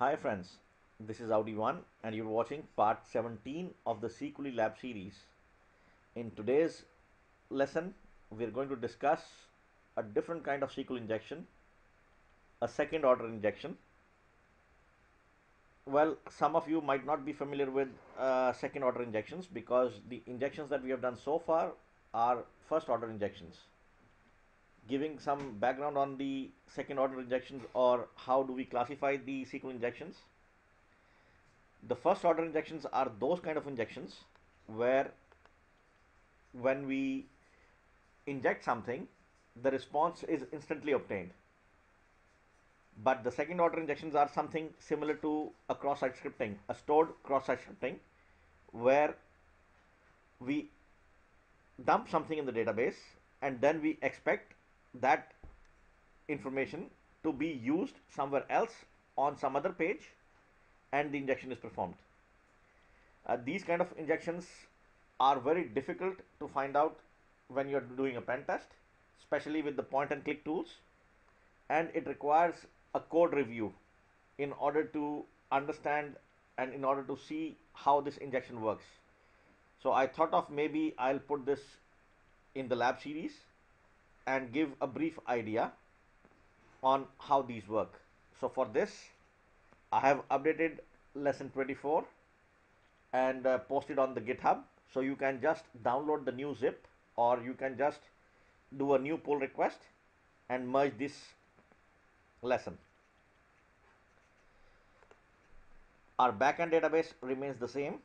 Hi friends, this is Audi1 and you're watching part 17 of the SQL Lab series. In today's lesson, we're going to discuss a different kind of SQL injection, a second order injection. Well, some of you might not be familiar with uh, second order injections because the injections that we have done so far are first order injections giving some background on the second order injections or how do we classify the SQL injections. The first order injections are those kind of injections where when we inject something, the response is instantly obtained. But the second order injections are something similar to a cross-site scripting, a stored cross-site scripting, where we dump something in the database and then we expect that information to be used somewhere else on some other page and the injection is performed. Uh, these kind of injections are very difficult to find out when you're doing a pen test, especially with the point and click tools. And it requires a code review in order to understand and in order to see how this injection works. So I thought of maybe I'll put this in the lab series and give a brief idea on how these work. So for this, I have updated lesson 24 and uh, posted on the GitHub. So you can just download the new zip or you can just do a new pull request and merge this lesson. Our backend database remains the same.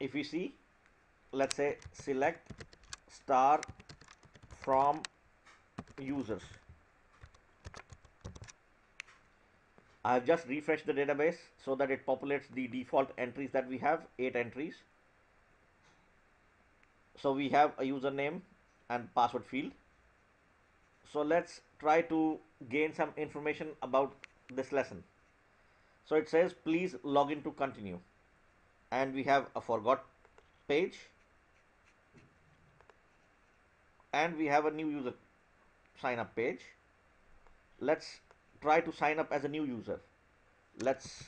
If we see, let's say select star from users. I have just refreshed the database so that it populates the default entries that we have, eight entries. So we have a username and password field. So let's try to gain some information about this lesson. So it says please log in to continue and we have a forgot page and we have a new user sign up page. Let's try to sign up as a new user. Let's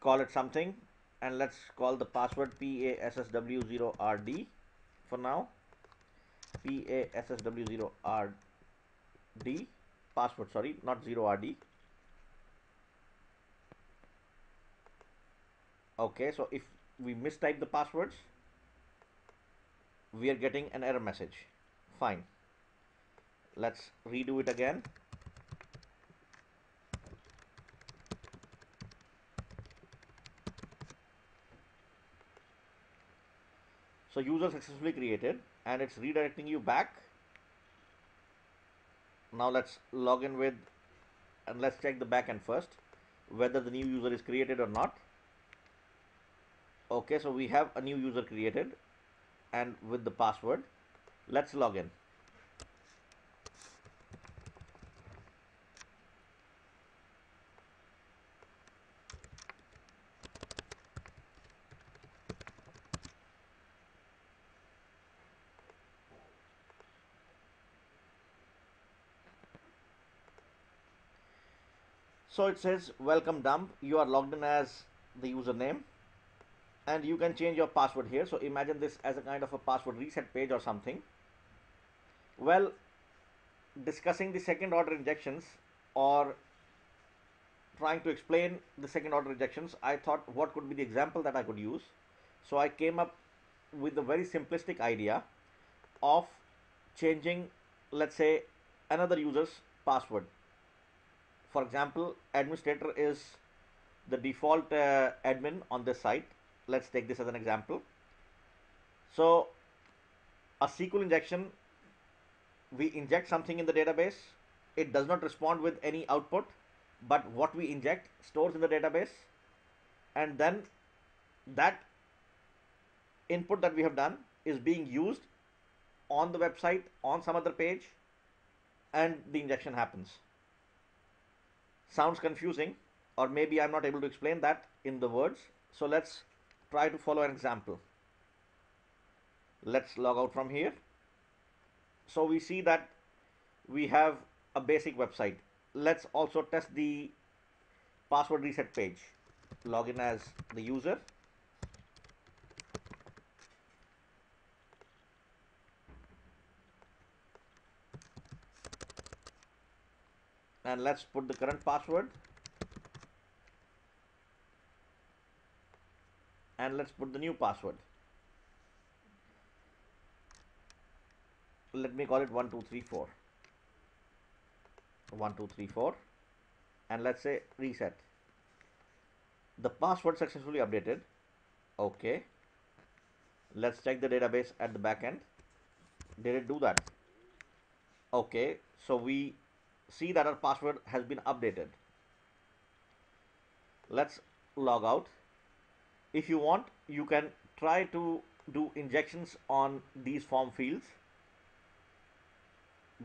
call it something and let's call the password PASSW0RD for now. PASSW0RD password sorry not 0RD okay so if we mistype the passwords we are getting an error message. Fine. Let's redo it again. So user successfully created and it's redirecting you back. Now let's log in with and let's check the backend first whether the new user is created or not okay so we have a new user created and with the password let's log in. So it says welcome dump. You are logged in as the username and you can change your password here. So imagine this as a kind of a password reset page or something. Well discussing the second order injections or trying to explain the second order injections I thought what could be the example that I could use. So I came up with a very simplistic idea of changing let's say another user's password. For example administrator is the default uh, admin on this site let's take this as an example. So a SQL injection, we inject something in the database. It does not respond with any output, but what we inject stores in the database. And then that input that we have done is being used on the website, on some other page, and the injection happens. Sounds confusing, or maybe I'm not able to explain that in the words. So let's try to follow an example. Let's log out from here. So we see that we have a basic website. Let's also test the password reset page. Login as the user. And let's put the current password. And let's put the new password. Let me call it 1234. 1234 and let's say reset. The password successfully updated. Okay. Let's check the database at the back end. Did it do that? Okay. So we see that our password has been updated. Let's log out if you want you can try to do injections on these form fields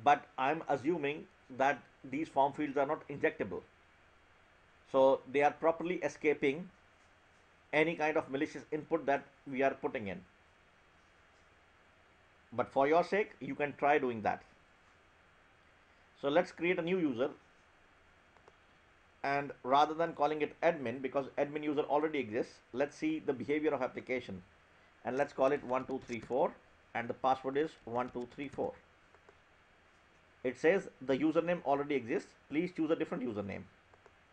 but I'm assuming that these form fields are not injectable. So they are properly escaping any kind of malicious input that we are putting in. But for your sake, you can try doing that. So let's create a new user and rather than calling it admin because admin user already exists, let's see the behavior of application. And let's call it 1234 and the password is 1234 it says the username already exists. Please choose a different username.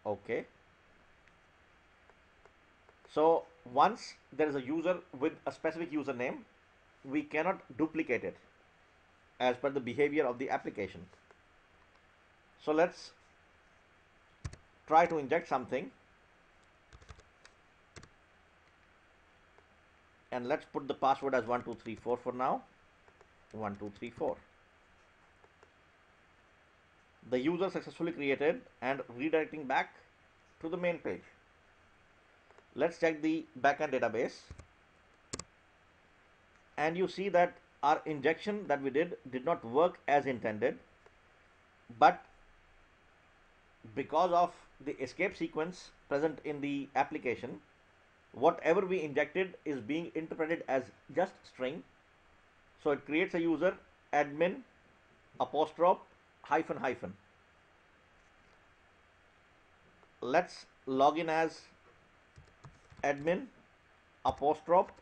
Okay. So once there is a user with a specific username we cannot duplicate it as per the behavior of the application. So let's try to inject something. And let's put the password as 1234 for now. 1234 the user successfully created and redirecting back to the main page. Let's check the backend database. And you see that our injection that we did did not work as intended. But because of the escape sequence present in the application whatever we injected is being interpreted as just string. So it creates a user admin apostrophe hyphen hyphen. Let's log in as admin apostrophe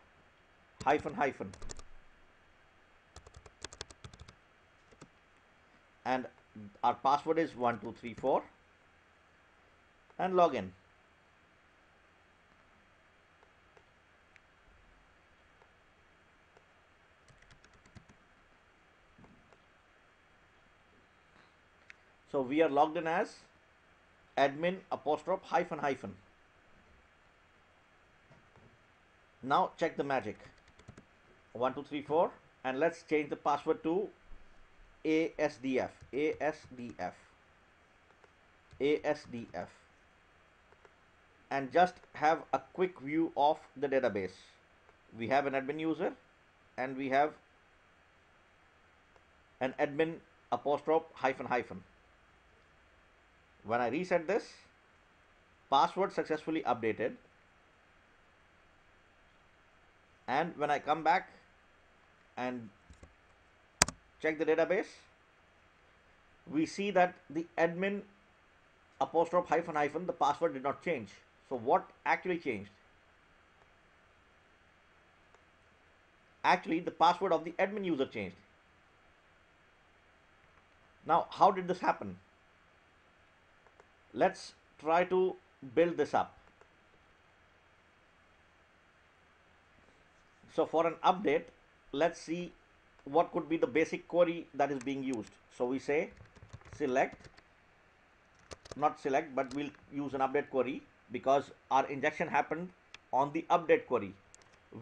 hyphen hyphen. And our password is 1234 and log in. So we are logged in as admin apostrophe hyphen hyphen. Now check the magic. 1, 2, 3, 4 and let's change the password to ASDF. ASDF. ASDF. And just have a quick view of the database. We have an admin user and we have an admin apostrophe hyphen hyphen. When I reset this, password successfully updated. And when I come back and check the database, we see that the admin apostrophe hyphen hyphen, the password did not change. So what actually changed? Actually, the password of the admin user changed. Now, how did this happen? let's try to build this up. So for an update, let's see what could be the basic query that is being used. So we say select, not select, but we'll use an update query because our injection happened on the update query.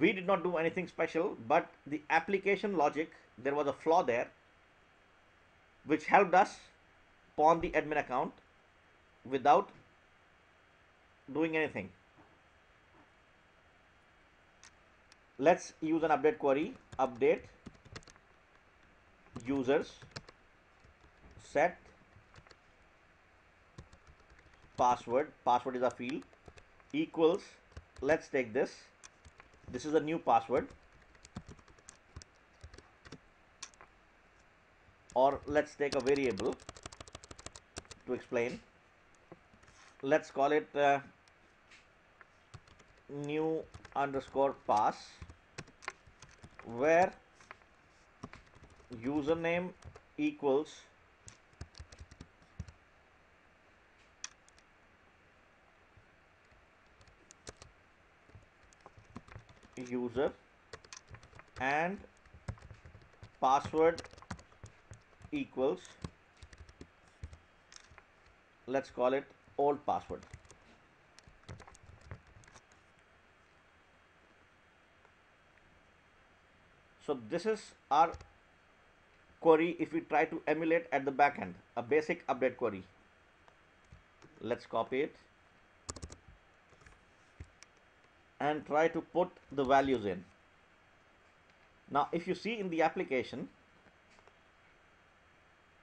We did not do anything special, but the application logic, there was a flaw there, which helped us pawn the admin account without doing anything. Let's use an update query, update users set password, password is a field. Equals, let's take this, this is a new password. Or let's take a variable to explain. Let's call it uh, new underscore pass where username equals user and password equals let's call it old password. So this is our query if we try to emulate at the back end a basic update query. Let's copy it and try to put the values in. Now if you see in the application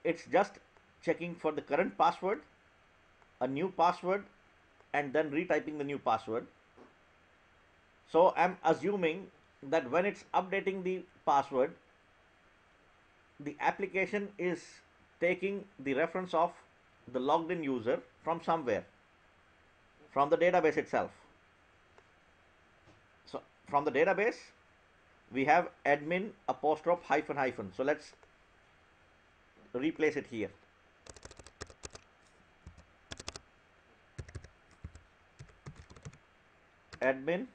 it's just checking for the current password a new password and then retyping the new password. So I'm assuming that when it's updating the password the application is taking the reference of the logged in user from somewhere from the database itself from the database we have admin apostrophe hyphen hyphen. So let's replace it here. Admin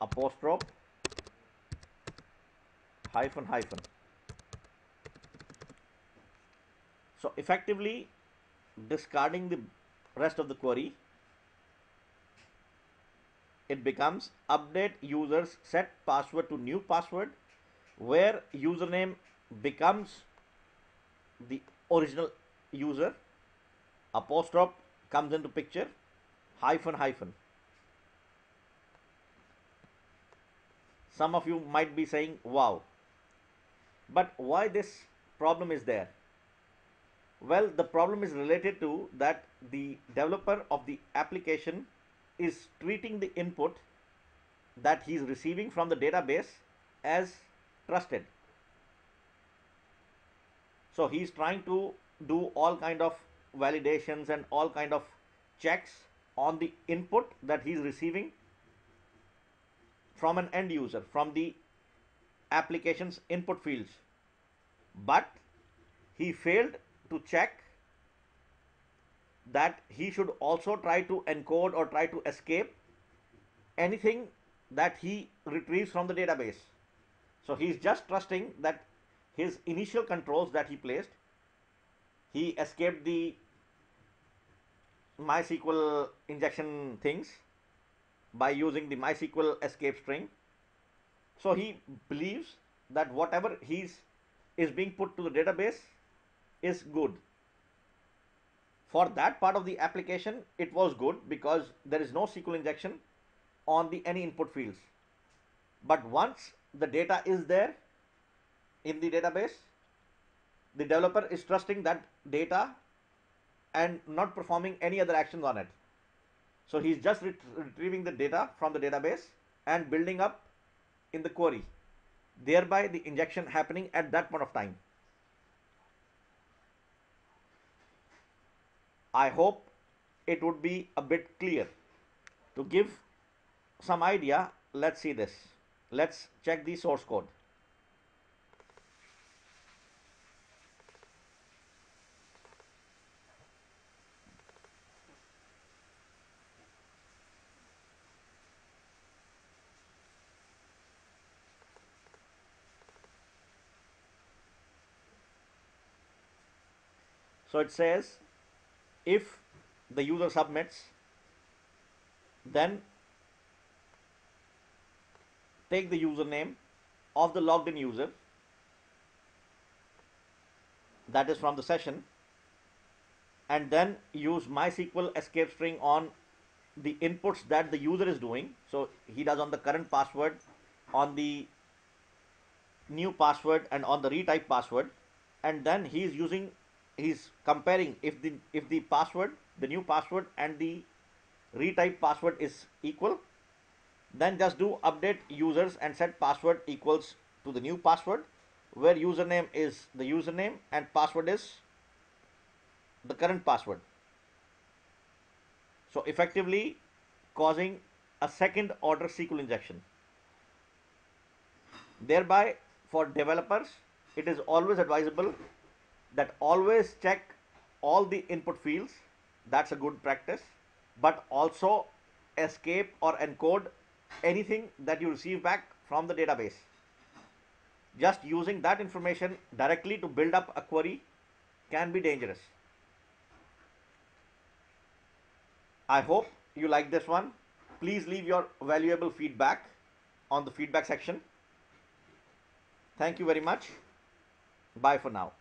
apostrophe hyphen hyphen. So effectively discarding the rest of the query it becomes update users set password to new password where username becomes the original user apostrophe comes into picture hyphen hyphen. Some of you might be saying wow. But why this problem is there? Well the problem is related to that the developer of the application is treating the input that he is receiving from the database as trusted. So he is trying to do all kind of validations and all kind of checks on the input that he is receiving from an end user from the application's input fields. But he failed to check that he should also try to encode or try to escape anything that he retrieves from the database so he's just trusting that his initial controls that he placed he escaped the MySQL injection things by using the MySQL escape string. So he believes that whatever he's is being put to the database is good. For that part of the application, it was good because there is no SQL injection on the any input fields. But once the data is there in the database, the developer is trusting that data and not performing any other actions on it. So he's just ret retrieving the data from the database and building up in the query, thereby the injection happening at that point of time. I hope it would be a bit clear. To give some idea, let's see this. Let's check the source code. So it says if the user submits, then take the username of the logged in user that is from the session and then use MySQL escape string on the inputs that the user is doing. So he does on the current password, on the new password and on the retype password and then he is using he's comparing if the if the password the new password and the retype password is equal then just do update users and set password equals to the new password where username is the username and password is the current password. So effectively causing a second order SQL injection. Thereby for developers it is always advisable that always check all the input fields. That's a good practice. But also escape or encode anything that you receive back from the database. Just using that information directly to build up a query can be dangerous. I hope you like this one. Please leave your valuable feedback on the feedback section. Thank you very much. Bye for now